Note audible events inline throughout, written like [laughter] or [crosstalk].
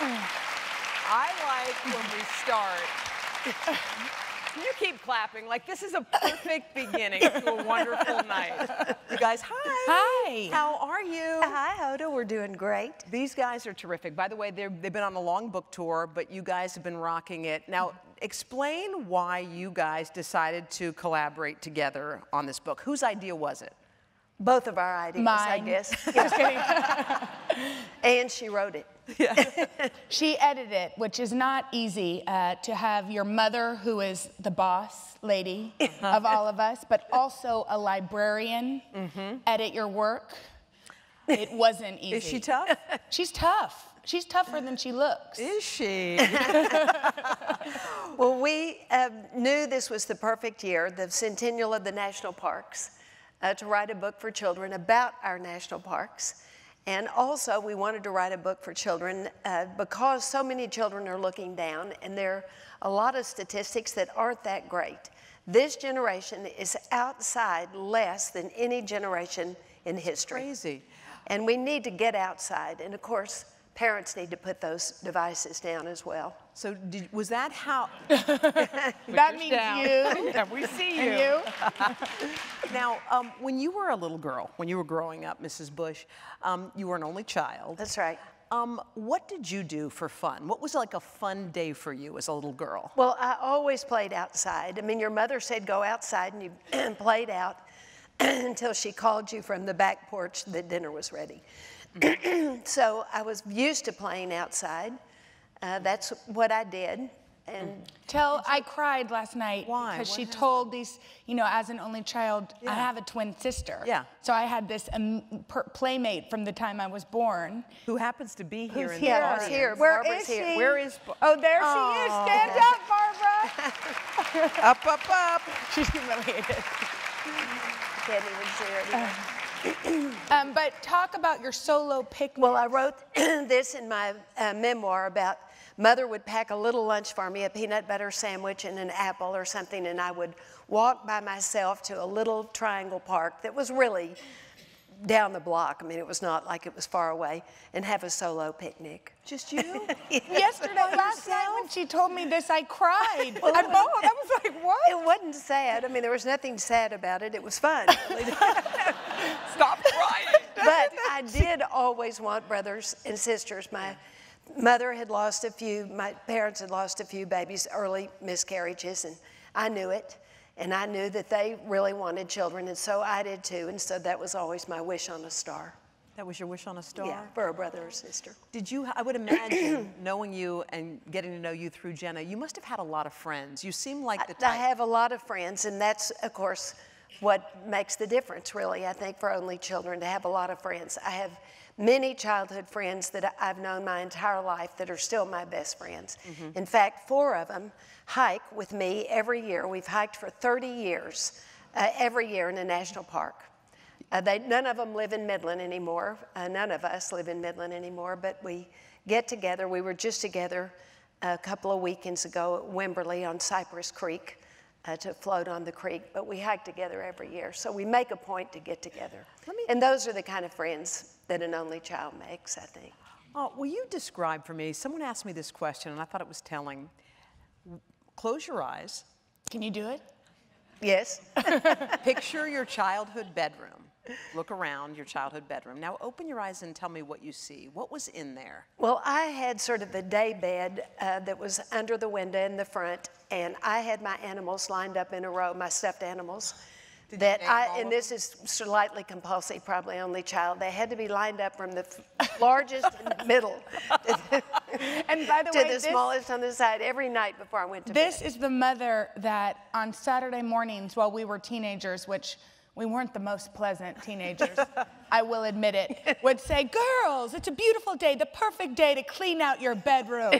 I like when we start. You keep clapping like this is a perfect [laughs] beginning to a wonderful night. You guys, hi. Hi. How are you? Hi, Hoda. We're doing great. These guys are terrific. By the way, they've been on a long book tour, but you guys have been rocking it. Now, explain why you guys decided to collaborate together on this book. Whose idea was it? Both of our ideas, I guess. [laughs] Just kidding. [laughs] and she wrote it. [laughs] [laughs] she edited it, which is not easy uh, to have your mother, who is the boss lady of all of us, but also a librarian, edit your work. It wasn't easy. [laughs] Is she tough? She's tough. She's tougher than she looks. Is she? Well, we um, knew this was the perfect year, the centennial of the national parks, uh, to write a book for children about our national parks. And also, we wanted to write a book for children uh, because so many children are looking down, and there are a lot of statistics that aren't that great. This generation is outside less than any generation in history. Crazy. And we need to get outside. And of course, parents need to put those devices down as well. So, did, was that how? [laughs] that means down. you. [laughs] Yeah, we see you. You. [laughs] Now, um, when you were a little girl, when you were growing up, Mrs. Bush, um, you were an only child. That's right. Um, what did you do for fun? What was like a fun day for you as a little girl? Well, I always played outside. I mean, your mother said go outside and you [clears throat] played out [clears throat] until she called you from the back porch that dinner was ready. [clears throat] so I was used to playing outside. Uh, that's what I did. And Tell, I cried last night Why? because What she happened? told these, you know, as an only child, Yeah. I have a twin sister. Yeah. So I had this um, per- playmate from the time I was born. Who happens to be here Who's in here? the yeah, audience? here. Where Barbara's is here. she? Where is? Bar- Oh, there she is. Stand up, Barbara. [laughs] Up, up, up. [laughs] She's humiliated. Can't even see her anymore. [clears throat] Um, but talk about your solo picnic. Well, I wrote [clears throat] this in my uh, memoir about mother would pack a little lunch for me, a peanut butter sandwich and an apple or something, and I would walk by myself to a little triangle park that was really down the block. I mean, it was not like it was far away, and have a solo picnic. Just you? [laughs] Yesterday, last night, when she told me this, I cried. I bawled. I was like, what? It wasn't sad. I mean, there was nothing sad about it. It was fun. [laughs] Stop crying. but I did always want brothers and sisters. My mother had lost a few, my parents had lost a few babies, early miscarriages, and I knew it. And I knew that they really wanted children, and so I did too. And so that was always my wish on a star. That was your wish on a star? Yeah, for a brother or sister. Did you, I would imagine, [clears throat] knowing you and getting to know you through Jenna, you must have had a lot of friends. You seem like the I have a lot of friends, and that's, of course, what makes the difference, really, I think, for only children to have a lot of friends. I have many childhood friends that I've known my entire life that are still my best friends. In fact, four of them hike with me every year. We've hiked for 30 years, uh, every year in a national park. Uh, they, none of them live in Midland anymore. Uh, none of us live in Midland anymore, but we get together. We were just together a couple of weekends ago at Wimberley on Cypress Creek uh, to float on the creek, but we hike together every year. So we make a point to get together. and those are the kind of friends that an only child makes, I think. Oh, will you describe for me? Someone asked me this question, and I thought it was telling. Close your eyes. Can you do it? Yes. [laughs] Picture your childhood bedroom. Look around your childhood bedroom. Now open your eyes and tell me what you see. What was in there? Well, I had sort of a day bed uh, that was under the window in the front, and I had my animals lined up in a row, my stuffed animals. Did that I, and this is slightly compulsive, probably only child. They had to be lined up from the largest in the middle [laughs] And by the [laughs] to way, the this, smallest on the side every night before I went to this bed. This is the mother that on Saturday mornings while we were teenagers, which we weren't the most pleasant teenagers, [laughs] I will admit it, would say, Girls, it's a beautiful day, the perfect day to clean out your bedroom.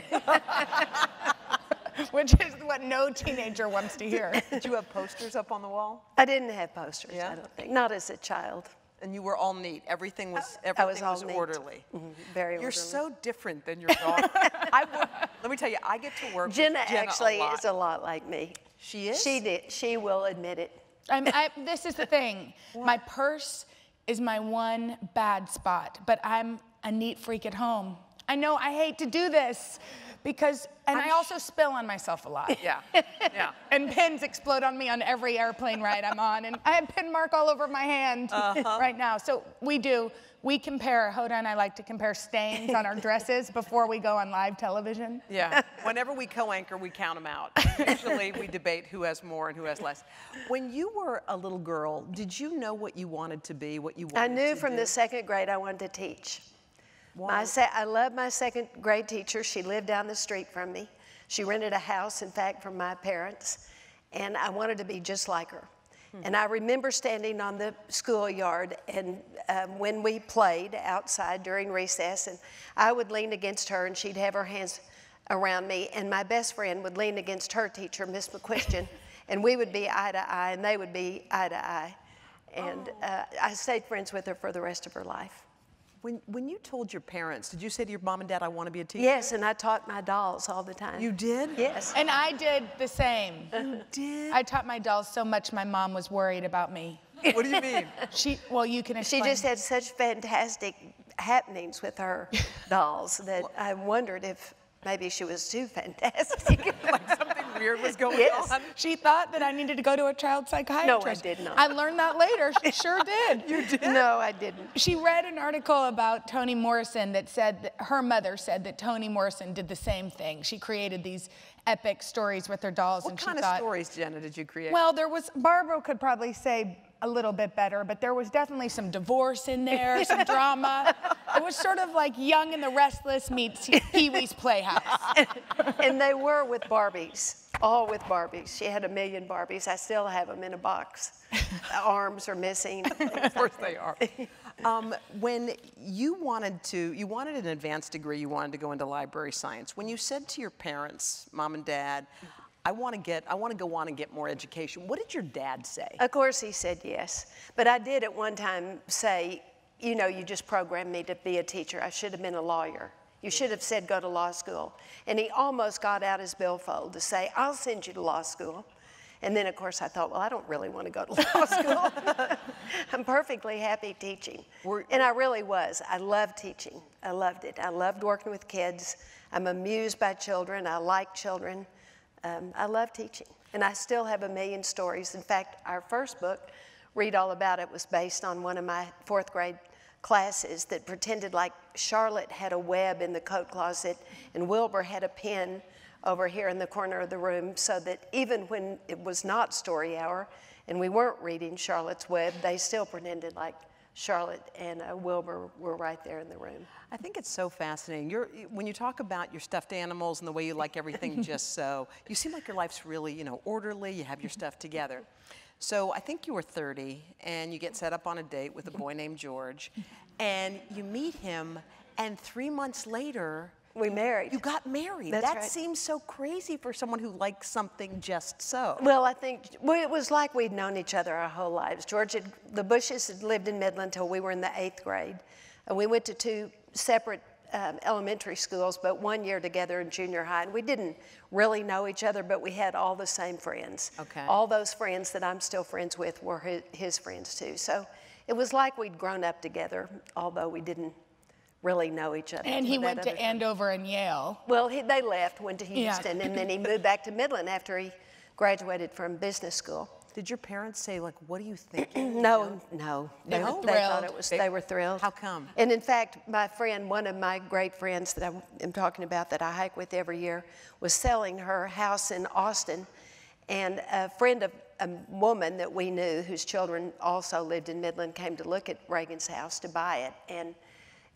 [laughs] which is what no teenager wants to hear. [laughs] Did you have posters up on the wall? I didn't have posters, Yeah? I don't think. Not as a child. And you were all neat. Everything was I was all neat. orderly. Mm-hmm. Very You're orderly. so different than your daughter. [laughs] I work, let me tell you, I get to work Jenna, with Jenna actually a lot. is a lot like me. She is? She did. She will admit it. I'm, I, this is the thing. My purse is my one bad spot, but I'm a neat freak at home. I know I hate to do this because, and i also spill on myself a lot. Yeah, [laughs] yeah. and pins explode on me on every airplane ride I'm on, and I have pin mark all over my hand Uh-huh. right now. So we do. We compare. Hoda and I like to compare stains on our [laughs] dresses before we go on live television. Yeah. [laughs] Whenever we co-anchor, we count them out. Usually, we debate who has more and who has less. When you were a little girl, did you know what you wanted to be? What you wanted I knew to from do? the second grade I wanted to teach. Se- I love my second grade teacher. She lived down the street from me. She rented a house, in fact, from my parents, and I wanted to be just like her. And I remember standing on the schoolyard, and um, when we played outside during recess, and I would lean against her, and she'd have her hands around me, and my best friend would lean against her teacher, Miss McQuestion, [laughs] and we would be eye to eye, and they would be eye to eye. And uh, I stayed friends with her for the rest of her life. When, when you told your parents, did you say to your mom and dad, I want to be a teacher? Yes, and I taught my dolls all the time. You did? Yes. And I did the same. You did? I taught my dolls so much my mom was worried about me. what do you mean? [laughs] She, well, you can She just had such fantastic happenings with her dolls that I wondered if maybe she was too fantastic. like [laughs] [laughs] was going Yes. on? She thought that I needed to go to a child psychiatrist. No, I did not. I learned that later. She [laughs] sure did. You did? no, I didn't. She read an article about Toni Morrison that said that her mother said that Toni Morrison did the same thing. She created these epic stories with her dolls, What and she kind of thought, stories, Jenna, did you create? well, there was Barbara could probably say a little bit better, but there was definitely some divorce in there, some drama. [laughs] It was sort of like Young and the Restless meets Pee Wee's Playhouse. [laughs] and they were with Barbies, all with Barbies. She had a million Barbies. I still have them in a box. Arms are missing. [laughs] of course they are. Um, when you wanted to, you wanted an advanced degree, you wanted to go into library science. When you said to your parents, mom and dad, I want to get, I want to go on and get more education. What did your dad say? Of course, he said yes. But I did at one time say, you know, you just programmed me to be a teacher. I should have been a lawyer. You should have said go to law school. And he almost got out his billfold to say, I'll send you to law school. And then, of course, I thought, well, I don't really want to go to [laughs] law school. [laughs] I'm perfectly happy teaching. Were- and I really was. I loved teaching. I loved it. I loved working with kids. I'm amused by children. I like children. Um, I love teaching. And I still have a million stories. In fact, our first book, Read All About It, was based on one of my fourth grade classes that pretended like Charlotte had a web in the coat closet and Wilbur had a pin over here in the corner of the room so that even when it was not story hour and we weren't reading Charlotte's Web, they still pretended like Charlotte and uh, Wilbur were right there in the room. I think it's so fascinating. You're, when you talk about your stuffed animals and the way you like everything [laughs] just so, you seem like your life's really, you know, orderly. You have your stuff together. So I think you were 30, and you get set up on a date with a boy named George, and you meet him, and three months later, We married. you got married. That's that right. seems so crazy for someone who likes something just so. Well, I think well, it was like we'd known each other our whole lives. George, had, the Bushes had lived in Midland until we were in the eighth grade. And we went to two separate um, elementary schools, but one year together in junior high. And we didn't really know each other, but we had all the same friends. Okay. All those friends that I'm still friends with were his, his friends too. So it was like we'd grown up together, although we didn't really know each other. And he went to other time. Andover and Yale. Well, he, they left, went to Yeah. Houston, and then he [laughs] moved back to Midland after he graduated from business school. Did your parents say, like, what are you thinking? [clears throat] No, no, They they, were they thought it was. They- They, were thrilled. How come? And in fact, my friend, one of my great friends that I am talking about, that I hike with every year, was selling her house in Austin, and a friend of a woman that we knew, whose children also lived in Midland, came to look at Reagan's house to buy it, and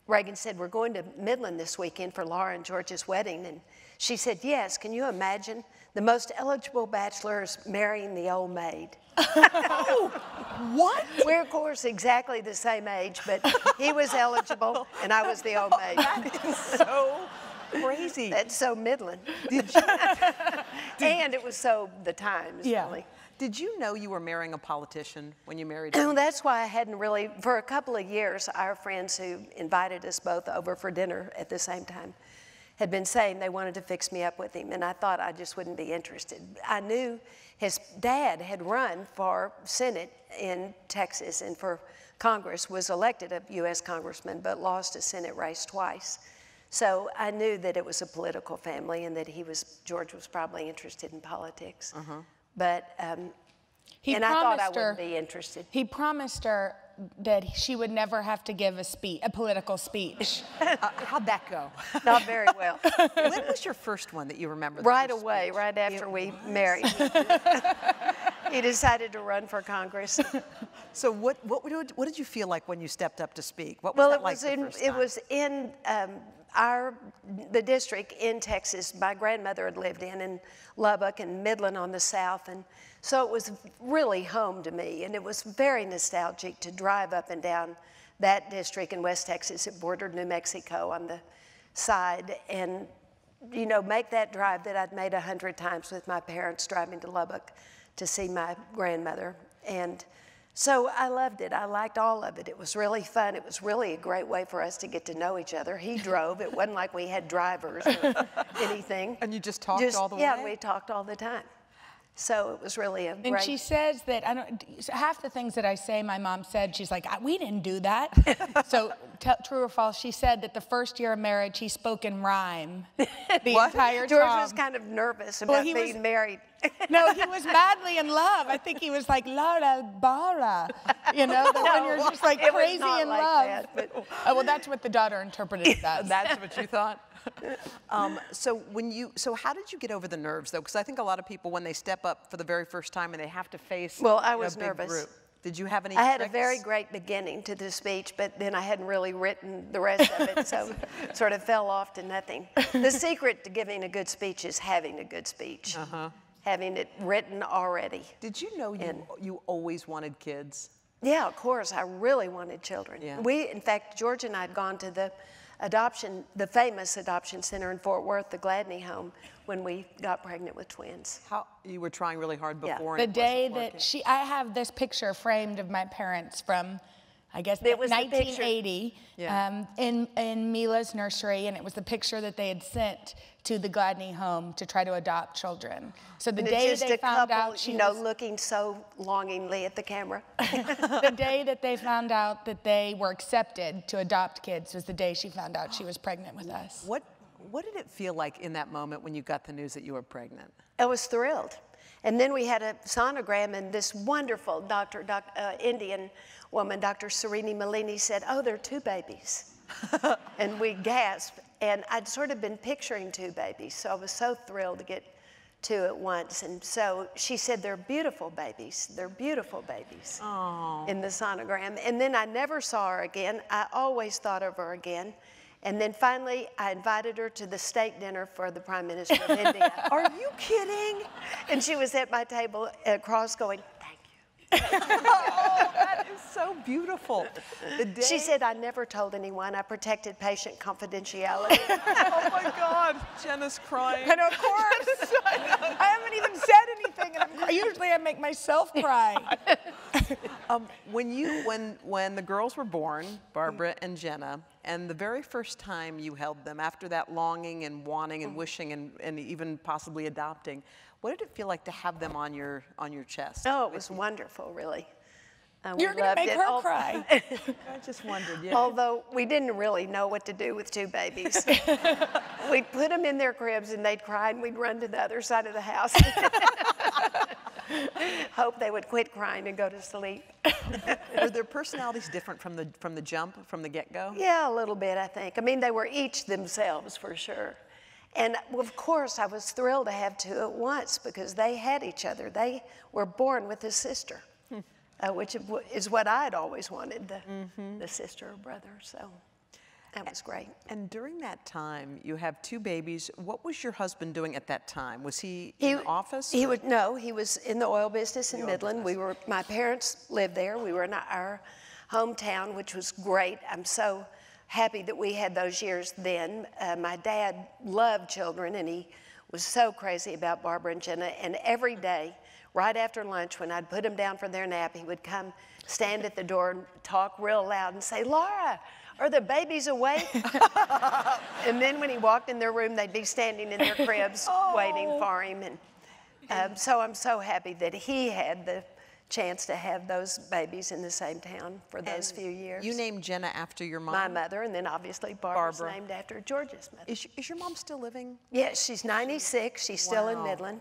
Reagan said, We're going to Midland this weekend for Laura and George's wedding. And she said, Yes, can you imagine? The most eligible bachelor is marrying the old maid. [laughs] What? We're, of course, exactly the same age, but he was eligible and I was the old [laughs] maid. That is so crazy. That's so Midland. [laughs] and it was so the times, Yeah. really. Did you know you were marrying a politician when you married Well, [clears throat] him? that's why I hadn't really, for a couple of years, our friends who invited us both over for dinner at the same time had been saying they wanted to fix me up with him, and I thought I just wouldn't be interested. I knew his dad had run for Senate in Texas and for Congress, was elected a U.S. congressman, but lost a Senate race twice. So I knew that it was a political family and that he was, George was probably interested in politics. Uh-huh. But, um, He and I thought I promised her- wouldn't be interested. He promised her that she would never have to give a speech, a political speech. [laughs] Uh, how'd that go? [laughs] Not very well. [laughs] when was your first one that you remember? right away, speech? right after we married. he decided to run for Congress. So what, what, what did you feel like when you stepped up to speak? What was Well, that it like was the in first it was in um, our the district in Texas. My grandmother had lived in in Lubbock and Midland on the south, and so it was really home to me. And it was very nostalgic to drive up and down that district in West Texas. It bordered New Mexico on the side, and you know, make that drive that I'd made a hundred times with my parents driving to Lubbock to see my grandmother. And so I loved it. I liked all of it. It was really fun. It was really a great way for us to get to know each other. He drove. It wasn't like we had drivers or [laughs] anything. And you just talked all the yeah, way? Yeah, we talked all the time. So it was really a And she says that I don't. Half the things that I say, my mom said. She's like, "I- "We didn't do that." [laughs] so, true or false? She said that the first year of marriage, he spoke in rhyme [laughs] the entire time. George was kind of nervous Well, about he being was- married. [laughs] no, he was madly in love. I think he was like Laura Barra, you know, the when you're just like crazy in like love. that, but- oh, well, that's what the daughter interpreted it as. That's what you thought? Um, so when you, so how did you get over the nerves though? Because I think a lot of people, when they step up for the very first time and they have to face Well, I know, was a big nervous. group, did you have any I had a very great beginning to the speech, but then I hadn't really written the rest of it, so [laughs] sort of fell off to nothing. The secret to giving a good speech is having a good speech, Uh-huh. having it written already. Did you know you, And- you always wanted kids? Yeah, of course, I really wanted children. Yeah. We, in fact, George and I had gone to the adoption, the famous adoption center in Fort Worth, the Gladney home, when we got pregnant with twins. How, you were trying really hard before. Yeah. before the it day wasn't that working. she, I have this picture framed of my parents from, I guess, It was 1980 Yeah. um, in, in Mila's nursery, and it was the picture that they had sent to the Gladney home to try to adopt children. So the And day just they a found couple, out she you know, was, looking so longingly at the camera. [laughs] the day that they found out that they were accepted to adopt kids was the day she found out she was pregnant with us. What, what did it feel like in that moment when you got the news that you were pregnant? I was thrilled. And then we had a sonogram, and this wonderful doctor, doc, uh, Indian woman, Dr. Serini Malini, said, Oh, there are two babies. [laughs] and we gasped. And I'd sort of been picturing two babies, so I was so thrilled to get two at once. And so she said, They're beautiful babies. They're beautiful babies Aww. in the sonogram. And then I never saw her again. I always thought of her again. And then finally, I invited her to the state dinner for the Prime Minister of India. [laughs] Are you kidding? And she was at my table across going. Oh, that is so beautiful. The day, She said, I never told anyone. I protected patient confidentiality. [laughs] oh my God, Jenna's crying. And of course, [laughs] I haven't even said anything. And I'm, usually I make myself cry. [laughs] Um, when you, when, when the girls were born, Barbara and Jenna, and the very first time you held them, after that longing and wanting and wishing and, and even possibly adopting, what did it feel like to have them on your, on your chest? oh, it was wonderful, really. Uh, we You're going to loved make it. her Al- cry. [laughs] I just wondered, yeah. Although we didn't really know what to do with two babies. [laughs] we'd put them in their cribs and they'd cry and we'd run to the other side of the house. [laughs] Hope they would quit crying and go to sleep. Were their personalities different from the, from the jump, from the get-go? Yeah, a little bit, I think. I mean, they were each themselves for sure. And of course, I was thrilled to have two at once because they had each other. They were born with a sister, uh, which is what I'd always wanted the, the sister or brother. So that was great. And during that time, you have two babies. What was your husband doing at that time? Was he, in office? He would no. He was in the oil business in Midland. We were. My parents lived there. We were in our hometown, which was great. I'm so happy that we had those years then. Uh, my dad loved children, and he was so crazy about Barbara and Jenna. And every day, right after lunch, when I'd put them down for their nap, he would come, stand at the door, and talk real loud, and say, "Laura." Are the babies awake? [laughs] and then when he walked in their room, they'd be standing in their cribs [laughs] waiting for him. And um, so I'm so happy that he had the chance to have those babies in the same town for those few years. You named Jenna after your mom. my mother, and then obviously Barbara's Barbara. named after George's mother. Is, is your mom still living? Yes, she's 96. She's still in Midland.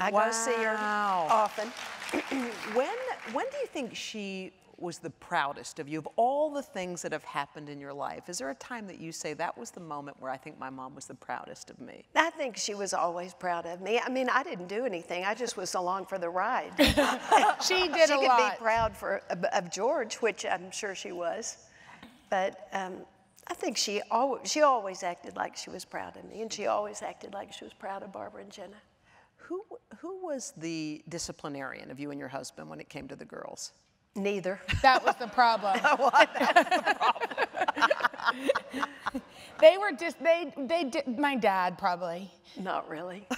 I go see her often. [clears throat] When when do you think she was the proudest of you of all the things that have happened in your life? Is there a time that you say that was the moment where I think my mom was the proudest of me? I think she was always proud of me. I mean, I didn't do anything. I just was along for the ride. [laughs] She did she a could be proud for of, of George, which I'm sure she was. But um, I think she always, she always acted like she was proud of me, and she always acted like she was proud of Barbara and Jenna. Who who was the disciplinarian of you and your husband when it came to the girls? Neither. That was the problem. [laughs] [laughs] they were just they they did my dad probably. Not really. [laughs]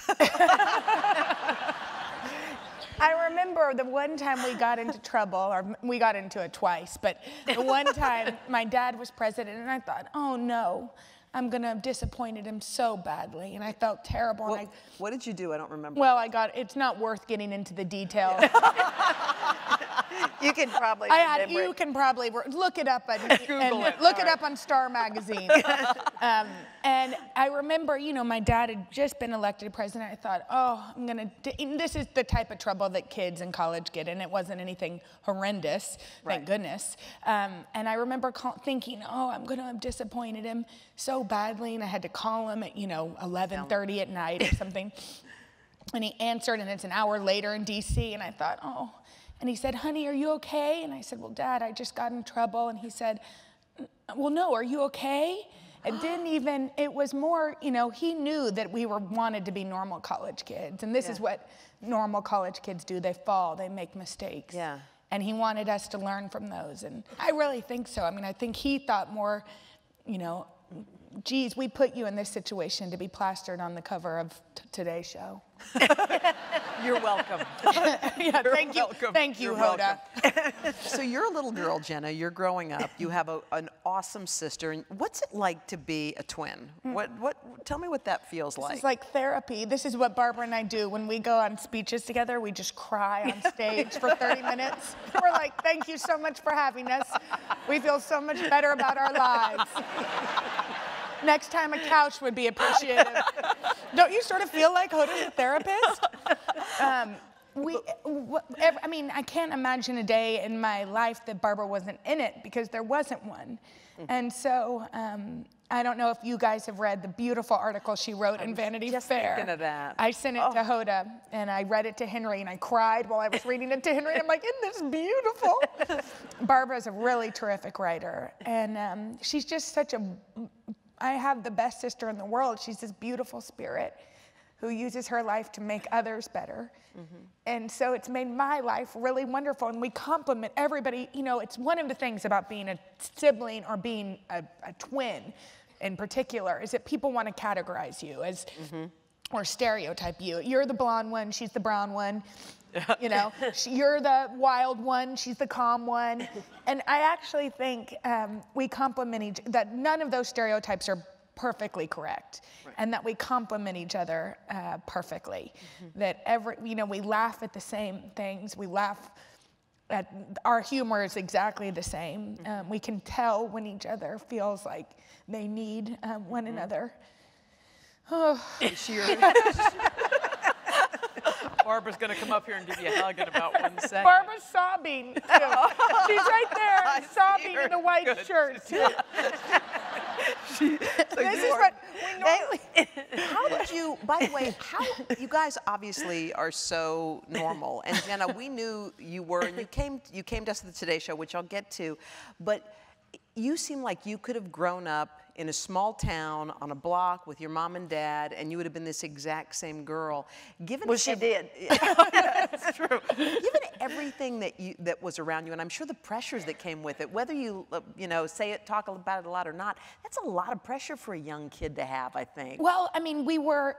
I remember the one time we got into trouble, or we got into it twice, but the one time my dad was president, and I thought, oh no, I'm gonna have disappointed him so badly, and I felt terrible. and What, I, what did you do? I don't remember. well, I got. It's not worth getting into the details. [laughs] You can probably I had. You it. can probably look it up and, [laughs] and it, look it up on Star Magazine. [laughs] um, and I remember, you know, my dad had just been elected president. I thought, oh, I'm gonna. This is the type of trouble that kids in college get, and it wasn't anything horrendous, thank Right. goodness. Um, and I remember call- thinking, oh, I'm gonna have disappointed him so badly, and I had to call him at, you know, 11:30 at night or something. [laughs] And he answered, and it's an hour later in DC, and I thought, oh. And he said, honey, are you okay? And I said, well, dad, I just got in trouble. And he said, well, no, are you okay? It didn't even, it was more, you know, he knew that we were wanted to be normal college kids. And this is what normal college kids do they fall, they make mistakes. Yeah. And he wanted us to learn from those. And I really think so. I mean, I think he thought more, you know, geez, we put you in this situation to be plastered on the cover of t- today's show. [laughs] You're welcome. [laughs] yeah, thank you. Thank you, You're Hoda. [laughs] so you're a little girl, Jenna. You're growing up. You have a, an awesome sister. And What's it like to be a twin? Hmm. What what? Tell me what that feels like. It's like therapy. This is what Barbara and I do when we go on speeches together. We just cry on stage for 30 minutes. We're like, thank you so much for having us. We feel so much better about our lives. Next time, a couch would be appreciated. Don't you sort of feel like Hoda's a therapist? Um, we, I mean, I can't imagine a day in my life that Barbara wasn't in it because there wasn't one. And so um, I don't know if you guys have read the beautiful article she wrote in Vanity just Fair. thinking of that. I sent it to Hoda and I read it to Henry and I cried while I was reading it to Henry. I'm like, isn't this beautiful? [laughs] Barbara's a really terrific writer and um, she's just such a, I have the best sister in the world. She's this beautiful spirit who uses her life to make others better. Mm-hmm. And so it's made my life really wonderful. And we compliment everybody. You know, it's one of the things about being a sibling or being a, a twin in particular is that people want to categorize you as, mm-hmm. or stereotype you. You're the blonde one, she's the brown one. [laughs] You know, she- you're the wild one, she's the calm one. And I actually think um, we compliment each, that none of those stereotypes are perfectly correct. And that we complement each other uh, perfectly. That every you know we laugh at the same things. We laugh at our humor is exactly the same. Um, we can tell when each other feels like they need um, one another [laughs] Barbara's going to come up here and give you a hug in about one [laughs] second. barbara's sobbing too. [laughs] she's right there sobbing in a white shirt too. [laughs] this is what we normally How did you, by the way, how, you guys obviously are so normal. And Jenna, we knew you were, and you came, you came to us at the Today Show, which I'll get to, but you seem like you could have grown up in a small town on a block with your mom and dad, and you would have been this exact same girl. Given Well, she ev- did. [laughs] That's true. Given everything that you that was around you, and I'm sure the pressures that came with it, whether you uh, you know say it, talk about it a lot or not, that's a lot of pressure for a young kid to have. I think. Well, I mean, we were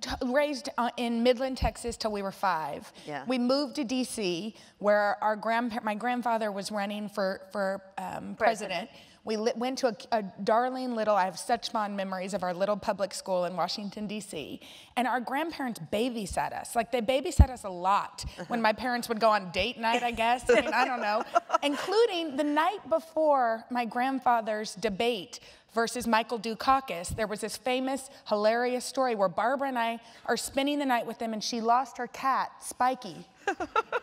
t- raised uh, in Midland, Texas till we were five. Yeah. We moved to D.C., where our grandpa- my grandfather was running for, for um, president. We went to a, a darling little, I have such fond memories of our little public school in Washington, D.C. And our grandparents babysat us. Like they babysat us a lot uh-huh. when my parents would go on date night, I guess. I mean, I don't know. [laughs] Including the night before my grandfather's debate versus Michael Dukakis, there was this famous, hilarious story where Barbara and I are spending the night with him and she lost her cat, Spiky.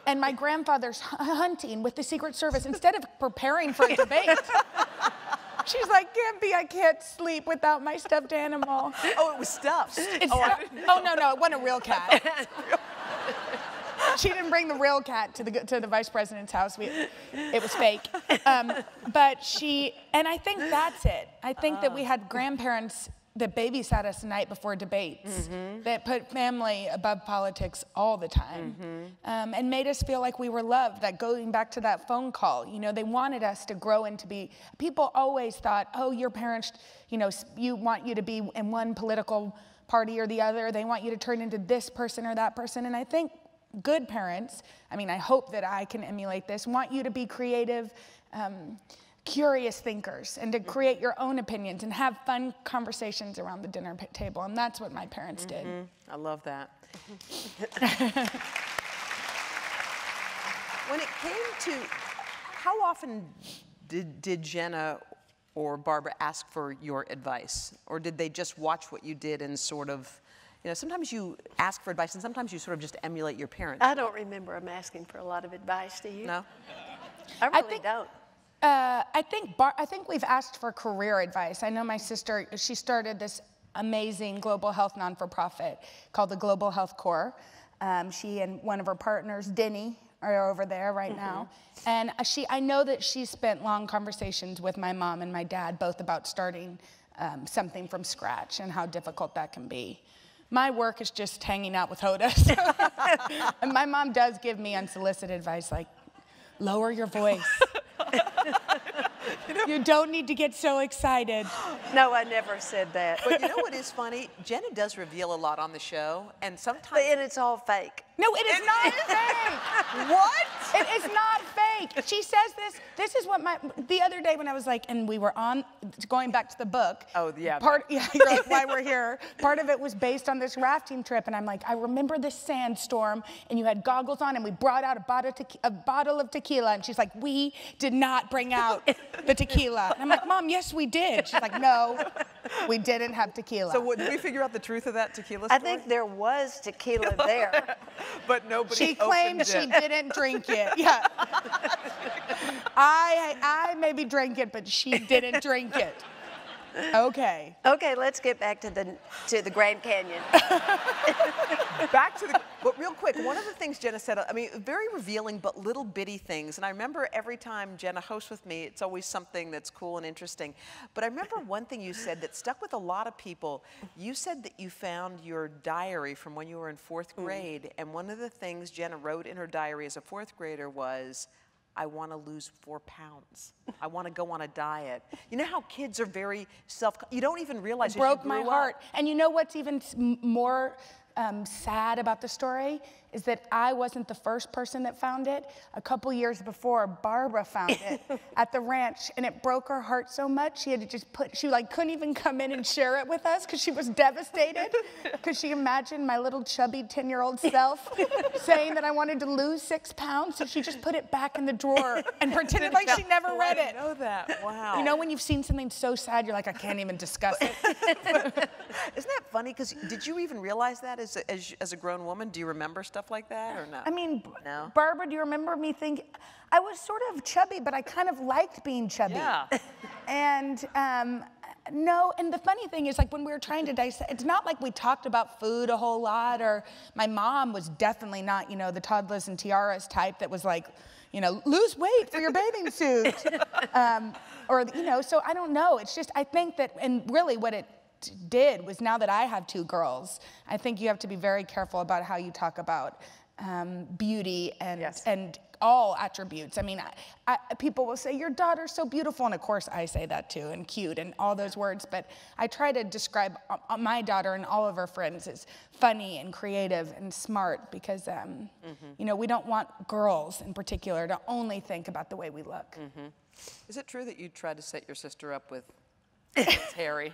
And my grandfather's hunting with the Secret Service instead of preparing for a debate. [laughs] She's like, Gampy, I can't sleep without my stuffed animal. Oh, it was stuffed. It's oh, oh no, no, it wasn't a [laughs] real cat. she didn't bring the real cat to the to the vice president's house. We, it was fake. Um, but she, and I think that's it. I think uh. that we had grandparents that babysat us the night before debates, mm-hmm. that put family above politics all the time, mm-hmm. um, and made us feel like we were loved. That going back to that phone call, you know, they wanted us to grow and to be. People always thought, oh, your parents, you know, you want you to be in one political party or the other. They want you to turn into this person or that person. And I think good parents, I mean, I hope that I can emulate this, want you to be creative, um, curious thinkers, and to create your own opinions and have fun conversations around the dinner table. And that's what my parents mm -hmm. did. Mm-hmm. I love that. [laughs] when it came to how often did, did Jenna or Barbara ask for your advice? Or did they just watch what you did and sort of you know, sometimes you ask for advice and sometimes you sort of just emulate your parents. I don't remember them asking for a lot of advice, do you? No. I really I think, don't. Uh, I think Bar- I think we've asked for career advice. I know my sister. She started this amazing global health non-for-profit called the Global Health Corps. Um, she and one of her partners, Denny, are over there right mm-hmm. now. And she, I know that she spent long conversations with my mom and my dad, both about starting um, something from scratch and how difficult that can be. My work is just hanging out with Hoda. [laughs] and my mom does give me unsolicited advice like, lower your voice. You, [laughs] know, you don't need to get so excited. No, I never said that. But you know what is funny? Jenna does reveal a lot on the show, and sometimes. And it's all fake. No, it is not fake. [laughs] What? It is not fake. She says this. This is what my the other day when I was like, and we were on going back to the book. Oh yeah. Part [laughs] yeah, you're like, why we're here. Part of it was based on this rafting trip, and I'm like, I remember this sandstorm, and you had goggles on, and we brought out a bottle, te- a bottle of tequila, and she's like, we did not bring out the tequila. And I'm like, Mom, yes, we did. She's like, No, we didn't have tequila. So what, did we figure out the truth of that tequila story? I think there was tequila there. [laughs] but nobody She claimed she didn't drink it. Yeah. [laughs] [laughs] I, I maybe drank it, but she didn't drink it. Okay. Okay, let's get back to the to the Grand Canyon. [laughs] back to the but real quick, one of the things Jenna said, I mean, very revealing but little bitty things. And I remember every time Jenna hosts with me, it's always something that's cool and interesting. But I remember one thing you said that stuck with a lot of people. You said that you found your diary from when you were in fourth mm. grade, mm. and one of the things Jenna wrote in her diary as a fourth grader was, I want to lose four pounds. I want to go on a diet. You know how kids are very self, you don't even realize it broke my heart. Up. And you know what's even more um, sad about the story is that I wasn't the first person that found it. A couple years before, Barbara found it [laughs] at the ranch, and it broke her heart so much she had to just put. She like couldn't even come in and share it with us because she was devastated [laughs] because she imagined my little chubby ten-year-old self [laughs] saying that I wanted to lose six pounds, so she just put it back in the drawer and pretended like she never oh, read it. I know that. Wow. You know when you've seen something so sad, you're like, I can't even discuss it. Isn't that funny? Because did you even realize that as a, as, as a grown woman? Do you remember stuff like that or no? I mean, no? Barbara, do you remember me thinking, I was sort of chubby, but I kind of liked being chubby. Yeah. [laughs] and um, no, and the funny thing is, like when we were trying to dissect, it's not like we talked about food a whole lot, or my mom was definitely not, you know, the toddlers and tiaras type that was like, you know, lose weight for your bathing suit. [laughs] Um, or, you know, so I don't know. It's just, I think that, and really what it did was now that I have two girls, I think you have to be very careful about how you talk about um, beauty and yes. and all attributes. I mean, I, I, people will say your daughter's so beautiful, and of course I say that too, and cute, and all those words. But I try to describe uh, uh, my daughter and all of her friends as funny and creative and smart because, um, mm-hmm. you know, we don't want girls in particular to only think about the way we look. Mm-hmm. Is it true that you tried to set your sister up with [laughs] Harry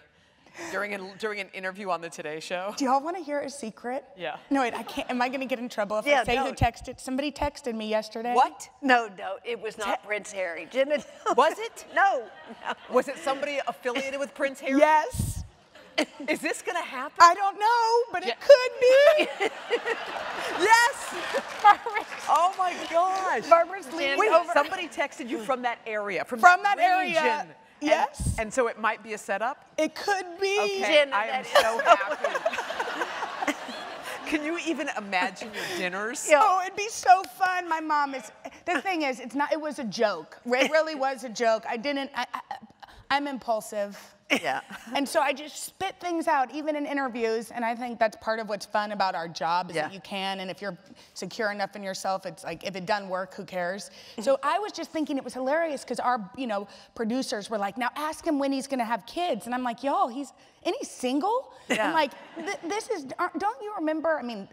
during, a, during an interview on the Today Show? Do y'all want to hear a secret? Yeah. No, wait, I can't. Am I going to get in trouble if I Yeah, say who texted? Somebody texted me yesterday. What? No, no, it was not Prince Harry. Didn't? Was it? [laughs] No, no. Was it somebody affiliated with Prince Harry? Yes. Is this going to happen? I don't know, but Yeah. it could be. [laughs] yes! Barbara. Oh my gosh! Barbara's leaning Wait, over. somebody texted you from that area, from, From that area, region. And- yes. And, so it might be a setup? It could be. Okay, Jenna, I am so [laughs] happy. Can you even imagine your dinners? Yeah. Oh, it'd be so fun. My mom is. The thing is, it's not. It was a joke. It really was a joke. I didn't. I, I, I'm impulsive. Yeah. [laughs] And so I just spit things out, even in interviews. And I think that's part of what's fun about our job is Yeah. that you can. And if you're secure enough in yourself, it's like if it doesn't work, who cares? [laughs] So I was just thinking it was hilarious because our, you know, producers were like, now ask him when he's gonna have kids. And I'm like, y'all, he's and he's single. Yeah. I'm like, "Th- this is. Don't you remember? I mean.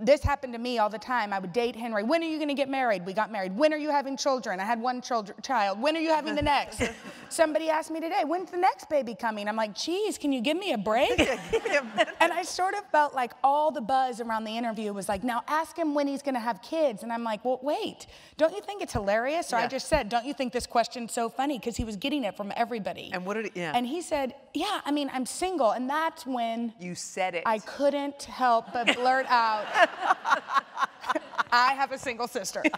This happened to me all the time. I would date Henry. When are you going to get married? We got married. When are you having children? I had one child. When are you having the next? [laughs] Somebody asked me today, when's the next baby coming? I'm like, geez, can you give me a break? [laughs] and I sort of felt like all the buzz around the interview was like, now ask him when he's going to have kids. And I'm like, well, wait, don't you think it's hilarious? So I just said, don't you think this question's so funny? Because he was getting it from everybody. And what did he, yeah. And he said, yeah, I mean, I'm single. And that's when you said it. I couldn't help but blurt out, [laughs] I have a single sister. [laughs]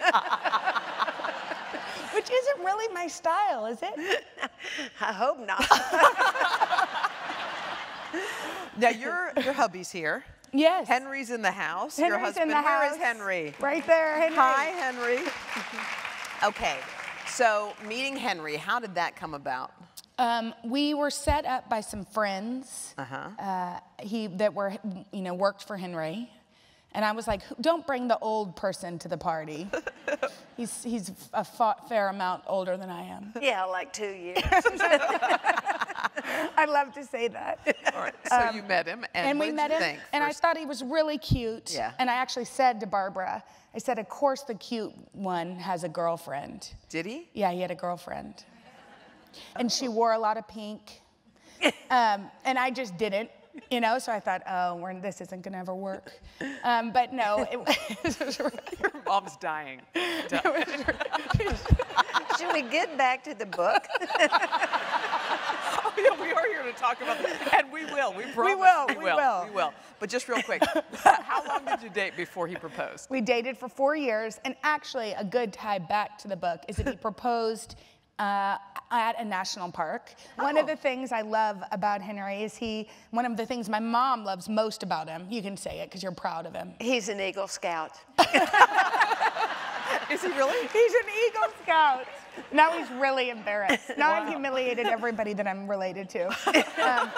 Which isn't really my style, is it? [laughs] I hope not. now your your hubby's here. Yes. Henry's in the house. your Henry's husband. in the Where house. is Henry? Right there, Henry. Hi, Henry. okay. So meeting Henry, how did that come about? Um, we were set up by some friends Uh-huh. uh, he, that were, you know, worked for Henry. And I was like, don't bring the old person to the party. [laughs] he's, he's a fa- fair amount older than I am. yeah, like two years. [laughs] I love to say that. All right. So you met him, and, and we met him, think and I thought he was really cute. Yeah. And I actually said to Barbara, I said, of course the cute one has a girlfriend. Did he? Yeah, he had a girlfriend. And she wore a lot of pink. Um, and I just didn't, [laughs] you know, so I thought, oh, we're, this isn't gonna ever work. Um, but no, it, was [laughs] Your mom's dying. [laughs] Should we get back to the book? Oh, yeah, we are here to talk about this, and we will. We promise. will, We we will. will. We will. But just real quick, how long did you date before he proposed? we dated for four years, and actually, a good tie back to the book is that he proposed uh, at a national park. One of Oh. the things I love about Henry is he, one of the things my mom loves most about him, you can say it because you're proud of him. He's an Eagle Scout. [laughs] Is he really? He's an Eagle Scout. Now he's really embarrassed. Now I've humiliated everybody that I'm related to. [laughs] Um,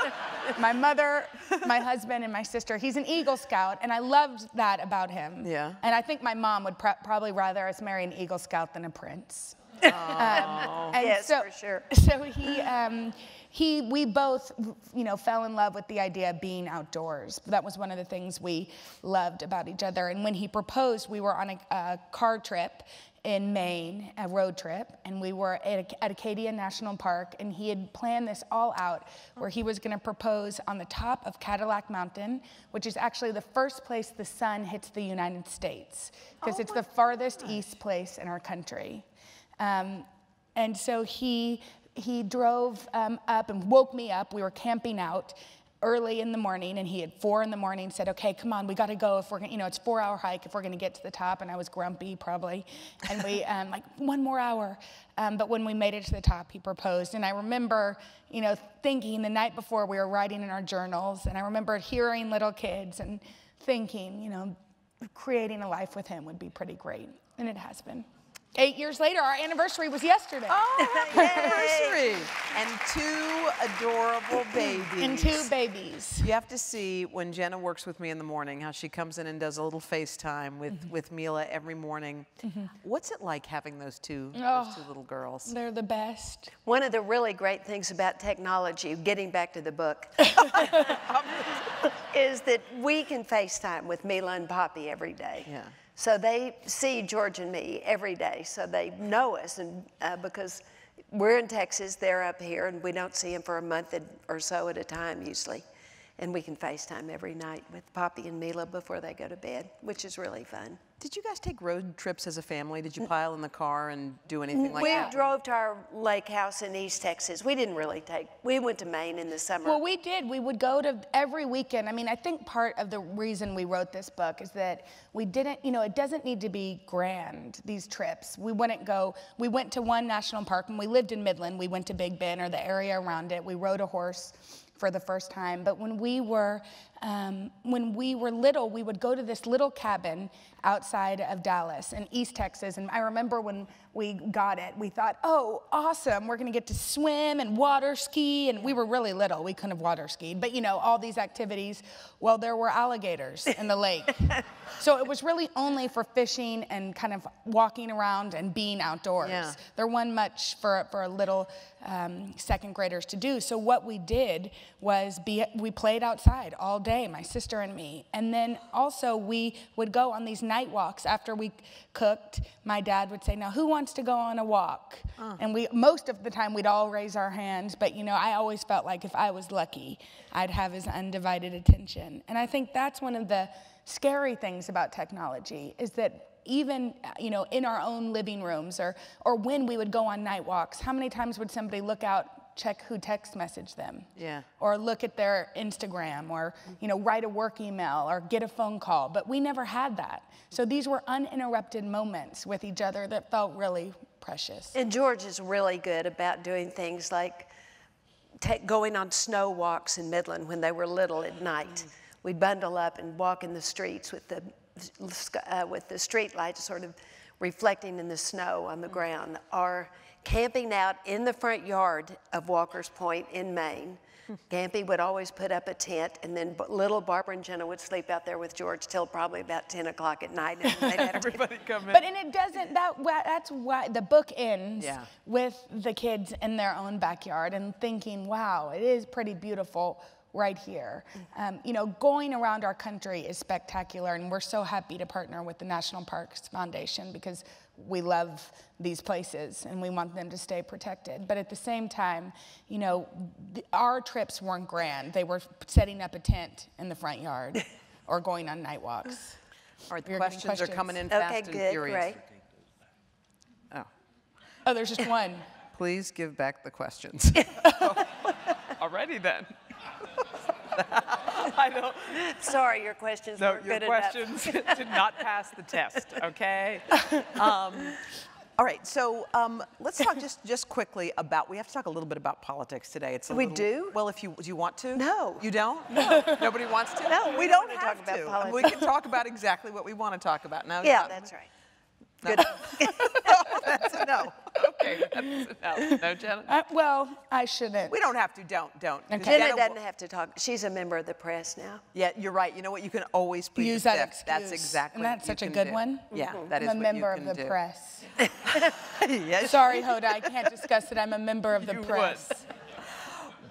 my mother, my husband, and my sister. He's an Eagle Scout, and I loved that about him. Yeah. And I think my mom would pr- probably rather us marry an Eagle Scout than a prince. [laughs] Um, and Yes, so, for sure. So he, um, he, we both, you know, fell in love with the idea of being outdoors. That was one of the things we loved about each other. And when he proposed, we were on a, a car trip in Maine, a road trip, and we were at, at Acadia National Park, and he had planned this all out, where he was going to propose on the top of Cadillac Mountain, which is actually the first place the sun hits the United States, because it's the farthest east place in our country. Um, and so he, he drove um, up and woke me up. We were camping out early in the morning, and he at four in the morning said, "Okay, come on, we got to go. If we're, gonna, you know, it's four-hour hike. If we're going to get to the top." And I was grumpy, probably, and we [laughs] um, like one more hour. Um, but when we made it to the top, he proposed, and I remember, you know, thinking the night before we were writing in our journals, and I remember hearing little kids and thinking, you know, creating a life with him would be pretty great, and it has been. Eight years later, our anniversary was yesterday. Oh, [laughs] happy [laughs] anniversary! And two adorable [clears throat] babies. And two babies. You have to see when Jenna works with me in the morning how she comes in and does a little FaceTime with, Mm-hmm. with Mila every morning. What's it like having those two, Oh. those two little girls? They're the best. One of the really great things about technology, getting back to the book, [laughs] is that we can FaceTime with Mila and Poppy every day. Yeah. So they see George and me every day, so they know us, and uh, because we're in Texas, they're up here, and we don't see them for a month or so at a time usually. And we can FaceTime every night with Poppy and Mila before they go to bed, which is really fun. Did you guys take road trips as a family? Did you pile in the car and do anything like we that? We drove to our lake house in East Texas. We didn't really take, we went to Maine in the summer. Well, we did. We would go to every weekend. I mean, I think part of the reason we wrote this book is that we didn't, you know, it doesn't need to be grand, these trips. We wouldn't go, we went to one national park and we lived in Midland. We went to Big Bend or the area around it. We rode a horse for the first time. But when we were um, when we were little, we would go to this little cabin outside of Dallas in East Texas. And I remember when we got it, we thought, oh, awesome, we're gonna get to swim and water ski. And we were really little, we couldn't have water skied, but you know, all these activities. Well, there were alligators in the lake. [laughs] so it was really only for fishing and kind of walking around and being outdoors. Yeah. There wasn't much for, for little um, second graders to do. So what we did was be, we played outside all day day, my sister and me. And then also we would go on these night walks after we cooked. My dad would say, "Now who wants to go on a walk?" Uh. And we most of the time we'd all raise our hands, but you know, I always felt like if I was lucky, I'd have his undivided attention. And I think that's one of the scary things about technology is that even you know in our own living rooms or or when we would go on night walks how many times would somebody look out check who text messaged them. Yeah. Or look at their Instagram or, you know, write a work email or get a phone call. But we never had that. So these were uninterrupted moments with each other that felt really precious. And George is really good about doing things like going on snow walks in Midland when they were little at night. Mm. We'd bundle up and walk in the streets with the, uh, with the street lights sort of reflecting in the snow on the mm. ground. Or camping out in the front yard of Walker's Point in Maine. Gampy would always put up a tent, and then little Barbara and Jenna would sleep out there with George till probably about 10 o'clock at night. And they'd have [laughs] Everybody come in. But and it doesn't. That that's why the book ends yeah. with the kids in their own backyard and thinking, "Wow, it is pretty beautiful." right here. Um, you know, going around our country is spectacular, and we're so happy to partner with the National Parks Foundation because we love these places and we want them to stay protected. But at the same time, you know, th- our trips weren't grand. They were setting up a tent in the front yard [laughs] or going on night walks. All right, the questions, questions, are coming in okay, fast good, and furious. Great. Oh, Oh, there's just [laughs] one. please give back the questions. [laughs] Already then. [laughs] I don't. Sorry, your questions No, weren't your good questions [laughs] did not pass the test. Okay. [laughs] Um, all right, so um, let's talk just, just quickly about, we have to talk a little bit about politics today. It's a We little- do? Well, if you, do you want to? No. You don't? No. Nobody wants to? No, we we don't don't wanna talk have about to. politics. We can talk about exactly what we want to talk about. Now, Yeah, that's right. Good. [laughs] [laughs] that's a no. Okay. That's, no, no, Jenna. Uh, well, I shouldn't. We don't have to, don't, don't. 'Cause Okay. Jenna Jenna doesn't will- have to talk. She's a member of the press now. Yeah, you're right. You know what? You can always plead Use that fifth. excuse. That's exactly And that's what such a good do. one. Yeah, that is I'm a what member you of the do. press. [laughs] yes. Sorry, Hoda, I can't discuss it. I'm a member of the You would.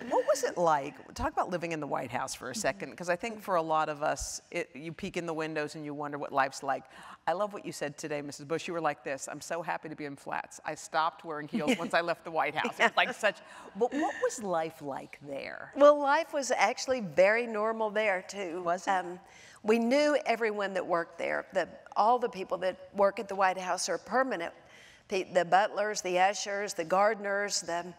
What was it like? Talk about living in the White House for a second, because I think for a lot of us, it, you peek in the windows and you wonder what life's like. I love what you said today, Mrs. Bush. You were like this I'm so happy to be in flats. I stopped wearing heels once I left the White House. It was like such. But what was life like there? Well, life was actually very normal there too. Was it? Um, we knew everyone that worked there. The, all the people that work at the White House are permanent. The, the butlers, the ushers, the gardeners, the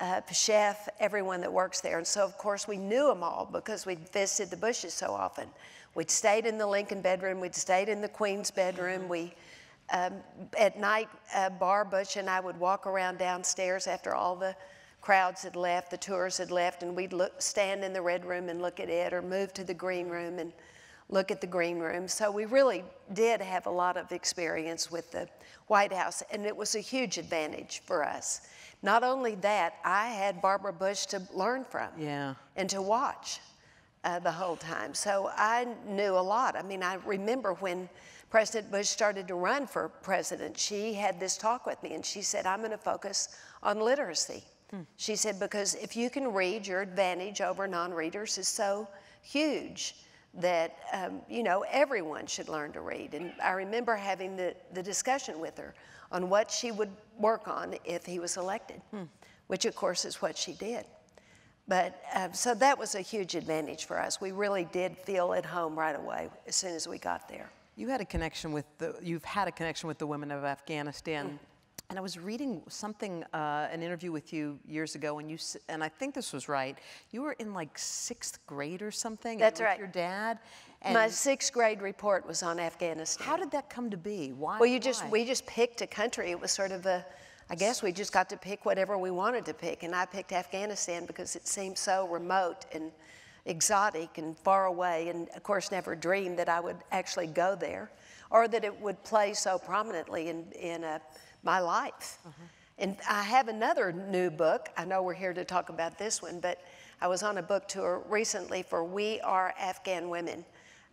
uh, chef, everyone that works there. And so, of course, we knew them all because we'd visited the Bushes so often. We'd stayed in the Lincoln bedroom. We'd stayed in the Queen's bedroom. We, um, at night, uh, Bar Bush and I would walk around downstairs after all the crowds had left, the tours had left, and we'd look, stand in the red room and look at it, or move to the green room and look at the green room. So we really did have a lot of experience with the White House, and it was a huge advantage for us. Not only that, I had Barbara Bush to learn from Yeah. and to watch uh, the whole time. So I knew a lot. I mean, I remember when President Bush started to run for president, she had this talk with me and she said, I'm going to focus on literacy. She said, because if you can read, your advantage over non readers is so huge. That, um, you know, everyone should learn to read. And I remember having the, the discussion with her on what she would work on if he was elected, which of course is what she did. But um, so that was a huge advantage for us. We really did feel at home right away as soon as we got there. You had a connection with the, you've had a connection with the women of Afghanistan. And I was reading something, uh, an interview with you years ago, and you, and I think this was right. You were in like sixth grade or something. That's with right. Your dad. And My sixth grade report was on Afghanistan. how did that come to be? Why? Well, you just we just picked a country. It was sort of a, I guess we just got to pick whatever we wanted to pick, and I picked Afghanistan because it seemed so remote and exotic and far away, and of course never dreamed that I would actually go there, or that it would play so prominently in in uh, my life. Uh-huh. And I have another new book. I know we're here to talk about this one, but I was on a book tour recently for We Are Afghan Women,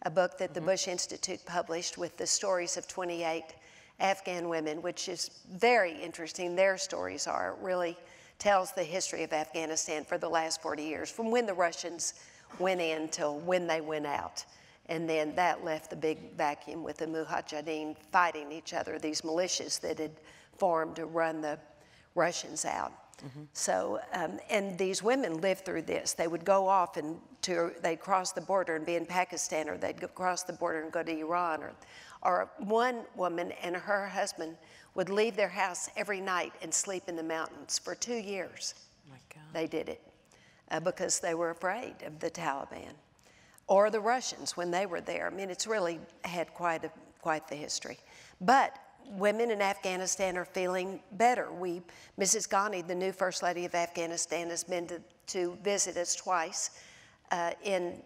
a book that the mm-hmm. Bush Institute published with the stories of 28 Afghan women, which is very interesting. Their stories are. Really tells the history of Afghanistan for the last 40 years, from when the Russians went in till when they went out. And then that left the big vacuum with the Mujahideen fighting each other, these militias that had formed to run the Russians out. So, um, and these women lived through this. They would go off and to, they'd cross the border and be in Pakistan, or they'd go, cross the border and go to Iran, or, or one woman and her husband would leave their house every night and sleep in the mountains for two years. my God. They did it uh, because they were afraid of the Taliban or the Russians when they were there. I mean, it's really had quite a, quite the history. But women in Afghanistan are feeling better. We, Mrs. Ghani, the new First Lady of Afghanistan, has been to, to visit us twice uh, in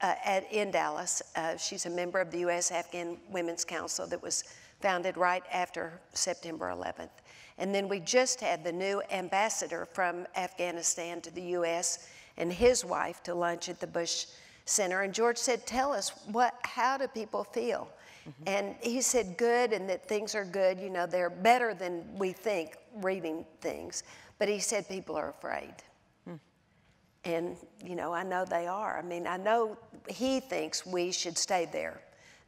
uh, at, in Dallas. Uh, she's a member of the U.S. Afghan Women's Council that was founded right after September 11th. And then we just had the new ambassador from Afghanistan to the U.S. and his wife to lunch at the Bush Center. And George said, "Tell us what? How do people feel?" Mm-hmm. And he said, "Good, and that things are good. You know, they're better than we think reading things." But he said people are afraid. Hmm. And, you know, I know they are. I mean, I know he thinks we should stay there,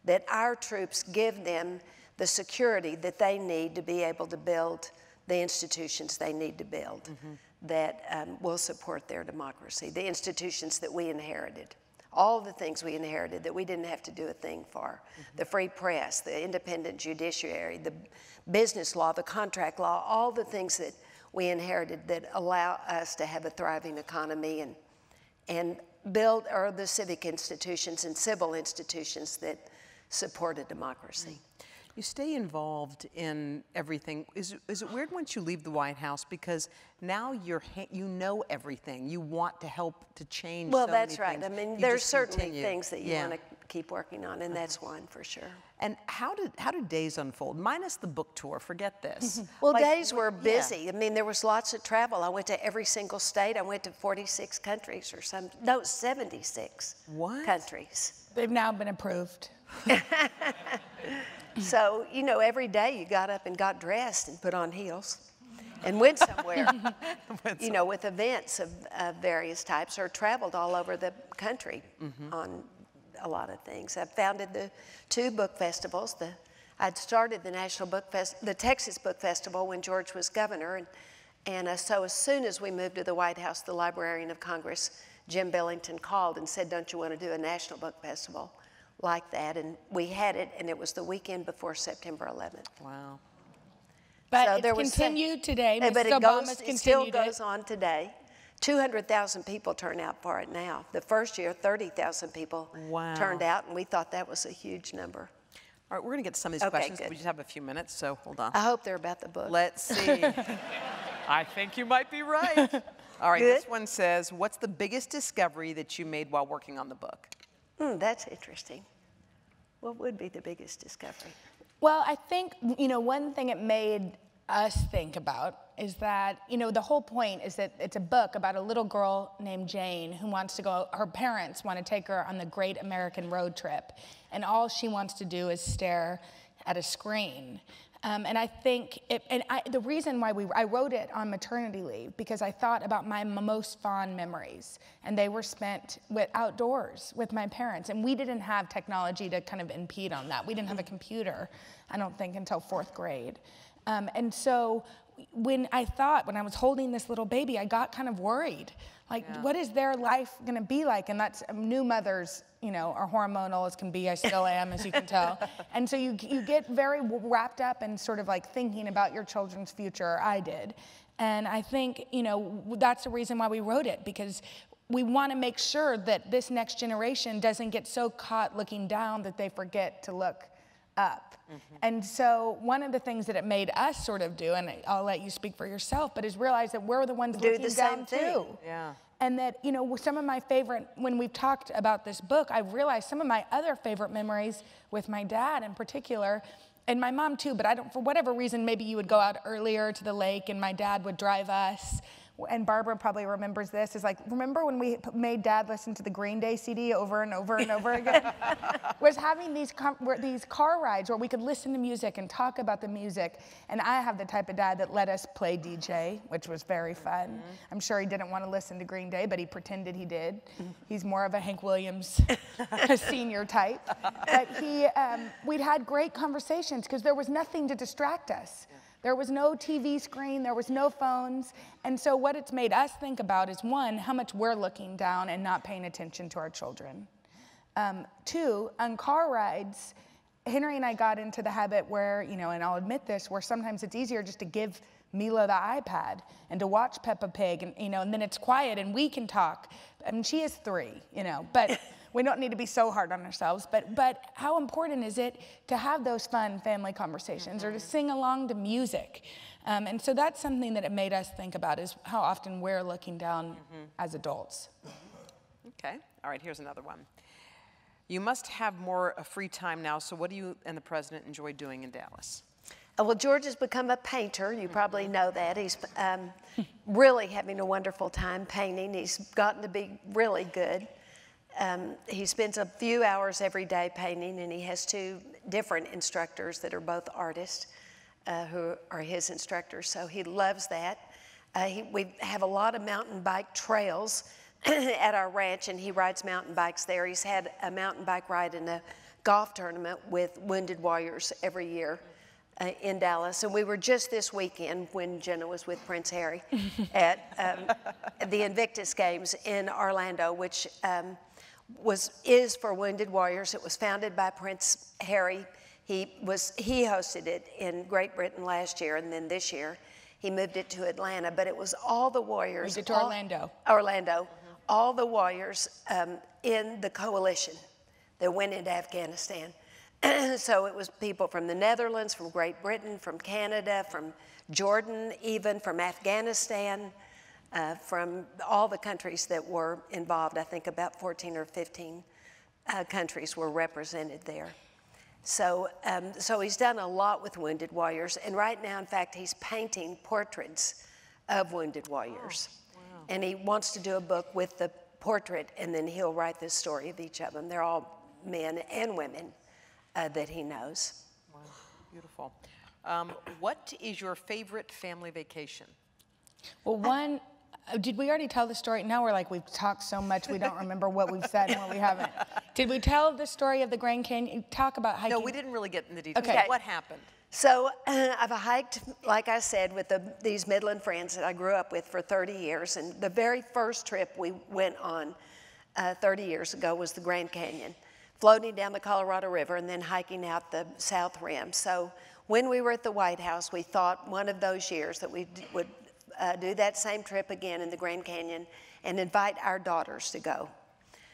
that our troops give them the security that they need to be able to build the institutions they need to build mm-hmm. that um, will support their democracy, the institutions that we inherited. All the things we inherited that we didn't have to do a thing for. Mm-hmm. The free press, the independent judiciary, the business law, the contract law, all the things that we inherited that allow us to have a thriving economy and, and build or the civic institutions and civil institutions that support a democracy. You stay involved in everything. Is, is it weird once you leave the White House because now you're ha- you know everything. You want to help to change. Well, so that's many right. things. I mean, You there's just certainly continue. things that you Yeah. want to keep working on, and that's one for sure. And how did how did days unfold? Minus the book tour. Forget this. [laughs] Well, Like, days wh- were yeah. busy. I mean, there was lots of travel. I went to every single state. I went to 46 countries or some, no, 76 What? countries. They've now been approved. [laughs] So, you know, every day you got up and got dressed and put on heels and went somewhere, [laughs] you know, with events of, of various types or traveled all over the country on a lot of things. I founded the two book festivals. The, I'd started the National Book Fest, the Texas Book Festival when George was governor. And, and uh, so as soon as we moved to the White House, the Librarian of Congress, Jim Billington, called and said, don't you want to do a National Book Festival? Like that, and we had it, and it was the weekend before September 11th. Wow. But So it's there was- continued today. Eh, Mrs. But it, Obama's goes, it still continued goes on today. 200,000 people turn out for it now. The first year, 30,000 people Wow. turned out, and we thought that was a huge number. All right, we're gonna get to some of these Okay, questions. good. We just have a few minutes, so hold on. I hope they're about the book. Let's [laughs] see. I think you might be right. [laughs] All right, this one says, "What's the biggest discovery that you made while working on the book?" Hmm, that's interesting. What would be the biggest discovery? Well, I think, you know, one thing it made us think about is that, you know, the whole point is that it's a book about a little girl named Jane who wants to go, her parents want to take her on the great American road trip. And all she wants to do is stare at a screen. Um, and I think, it, and I, the reason why we, I wrote it on maternity leave because I thought about my most fond memories, and they were spent with outdoors with my parents. And we didn't have technology to kind of impede on that. We didn't have a computer, I don't think, until fourth grade. Um, and so when I thought, when I was holding this little baby, I got kind of worried. Like, what is their life gonna be like? And that's um, new mothers, you know, are hormonal as can be. I still am, as you can tell. [laughs] And so you, you get very wrapped up in sort of like thinking about your children's future. I did. And I think, you know, that's the reason why we wrote it, because we want to make sure that this next generation doesn't get so caught looking down that they forget to look up. Mm-hmm. And so one of the things that it made us sort of do, and I'll let you speak for yourself, but is realize that we're the ones Do looking the same down too. Yeah. And that, you know, some of my favorite, when we've talked about this book, I've realized some of my other favorite memories with my dad in particular, and my mom too, but I don't, for whatever reason, maybe you would go out earlier to the lake and my dad would drive us. And Barbara probably remembers this. Is like, remember when we made dad listen to the Green Day CD over and over and over again? [laughs] was having these, these car rides where we could listen to music and talk about the music. And I have the type of dad that let us play DJ, which was very fun. I'm sure he didn't want to listen to Green Day, but he pretended he did. He's more of a Hank Williams [laughs] [laughs] senior type. But he, um, we'd had great conversations because there was nothing to distract us. There was no TV screen, there was no phones. And so, what it's made us think about is one, how much we're looking down and not paying attention to our children. Um, two, on car rides, Henry and I got into the habit where, you know, and I'll admit this, where sometimes it's easier just to give Mila the iPad and to watch Peppa Pig, and you know, and then it's quiet and we can talk. I mean, she is three, you know, but [laughs] we don't need to be so hard on ourselves. But but how important is it to have those fun family conversations or to sing along to music? Um, and so that's something that it made us think about is how often we're looking down as adults. Okay. All right, here's another one. You must have more uh, free time now, so what do you and the president enjoy doing in Dallas? Uh, Well, George has become a painter. You probably know that. He's um, really having a wonderful time painting. He's gotten to be really good. Um, he spends a few hours every day painting, and he has two different instructors that are both artists uh, who are his instructors. So he loves that. Uh, he, we have a lot of mountain bike trails [clears throat] at our ranch, and he rides mountain bikes there. He's had a mountain bike ride in a golf tournament with Wounded Warriors every year uh, in Dallas. And we were just this weekend when Jenna was with Prince Harry [laughs] at um, the Invictus Games in Orlando, which um, was is for Wounded Warriors. It was founded by Prince Harry. He was he hosted it in Great Britain last year, and then this year he moved it to Atlanta. But it was all the warriors. Moved it to all- Orlando. Orlando, all the warriors um, in the coalition that went into Afghanistan. [clears throat] so it was people from the Netherlands, from Great Britain, from Canada, from Jordan, even from Afghanistan, uh, from all the countries that were involved. I think about 14 or 15 uh, countries were represented there. So, um, so he's done a lot with Wounded Warriors, and right now, in fact, he's painting portraits of Wounded Warriors. And he wants to do a book with the portrait, and then he'll write the story of each of them. They're all men and women uh, that he knows. Wow, beautiful. Um, what is your favorite family vacation? Well, one, did we already tell the story? Now we're like, we've talked so much, we don't remember what we've said and what we haven't. [laughs] Did we tell the story of the Grand Canyon? Talk about hiking. No, we didn't really get into the details. Okay. What happened? So [clears throat] I've hiked, like I said, with the, these Midland friends that I grew up with for 30 years. And the very first trip we went on uh, 30 years ago was the Grand Canyon, floating down the Colorado River and then hiking out the South Rim. So when we were at the White House, we thought one of those years that we would uh, do that same trip again in the Grand Canyon and invite our daughters to go.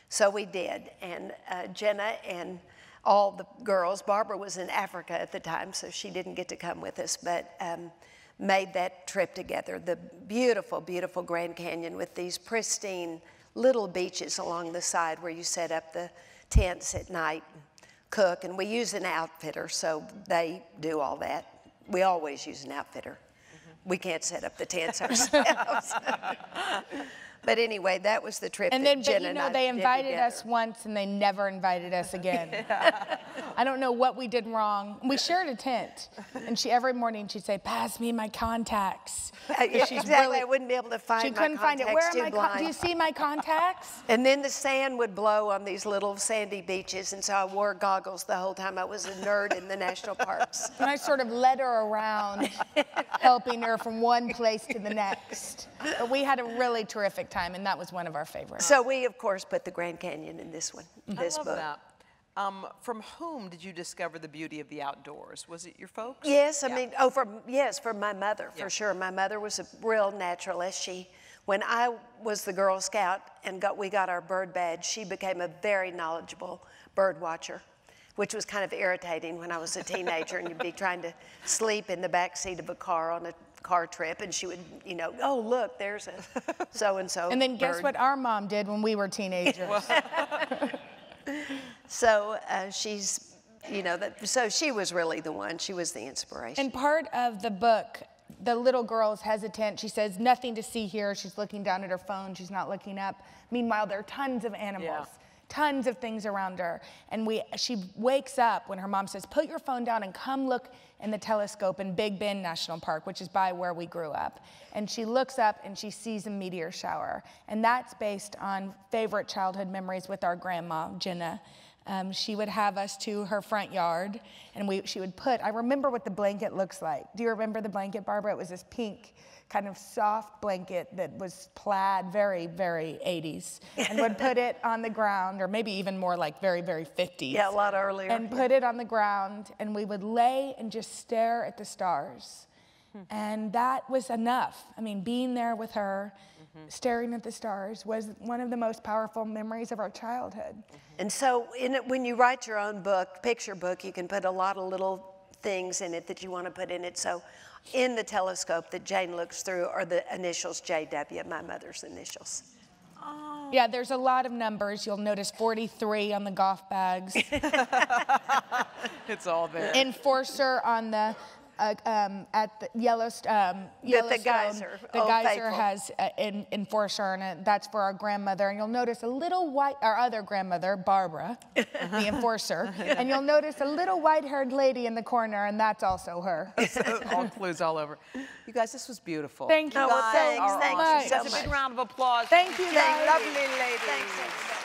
So we did. And uh, Jenna and all the girls, Barbara was in Africa at the time, so she didn't get to come with us, but um, made that trip together. The beautiful, beautiful Grand Canyon with these pristine little beaches along the side where you set up the tents at night, and cook, and we use an outfitter, so they do all that. We always use an outfitter. We can't set up the [laughs] tents ourselves. [laughs] But anyway, that was the trip And then, Jen but you and know, I they invited us once and they never invited us again. [laughs] I don't know what we did wrong. We shared a tent, and she every morning she'd say, "Pass me my contacts." Uh, [laughs] yeah, exactly. really- I wouldn't be able to find She couldn't find it. Where are my? Con- do you see my contacts? [laughs] And then the sand would blow on these little sandy beaches, and so I wore goggles the whole time. I was a nerd in the national parks. And I sort of led her around, helping her from one place to the next. But we had a really terrific time, and that was one of our favorites. So we, of course, put the Grand Canyon in this one, this I love book. that. Um, from whom did you discover the beauty of the outdoors? Was it your folks? Yes, I Yeah. mean, oh, from yes, from my mother Yeah. for sure. My mother was a real naturalist. She, when I was the Girl Scout and got we got our bird badge, she became a very knowledgeable bird watcher, which was kind of irritating when I was a teenager and you'd be trying to sleep in the back seat of a car on a car trip, and she would, you know, oh look, there's a so and so. And then guess what our mom did when we were teenagers? [laughs] So uh, she's, you know, that, so she was really the one. She was the inspiration. And part of the book, the little girl is hesitant. She says, Nothing to see here. She's looking down at her phone. She's not looking up. Meanwhile, there are tons of animals. Tons of things around her. And we, she wakes up when her mom says, Put your phone down and come look in the telescope in Big Bend National Park, which is by where we grew up. And she looks up and she sees a meteor shower. And that's based on favorite childhood memories with our grandma, Jenna. Um, she would have us to her front yard, and we, she would put, I remember what the blanket looks like. Do you remember the blanket, Barbara? It was this pink, kind of soft blanket that was plaid, very, very 80s, and would put it [laughs] on the ground, or maybe even more like very, very 50s. yeah, a lot earlier. And put it on the ground, and we would lay and just stare at the stars. Hmm. And that was enough. I mean, being there with her, mm-hmm. staring at the stars, was one of the most powerful memories of our childhood. Mm-hmm. And so, in it, when you write your own book, picture book, you can put a lot of little things in it that you want to put in it. So, in the telescope that Jane looks through are the initials JW, my mother's initials. Oh. Yeah, there's a lot of numbers. You'll notice 43 on the golf bags, [laughs] It's all there. [laughs] Enforcer on the uh, um, at the Yellowst- um, the Yellowstone. geyser, The Old geyser has uh, an Enforcer on it. That's for our grandmother. And you'll notice a little white, our other grandmother, Barbara, [laughs] the Enforcer. And you'll notice a little white-haired lady in the corner, and that's also her. [laughs] all clues all over. You guys, this was beautiful. Thank you Oh, well, guys thanks, so thank you much. so Such a big much. round of applause. Thank you, Two guys. Lovely ladies. Thanks, everybody.